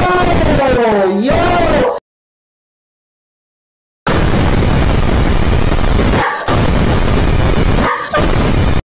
Yo!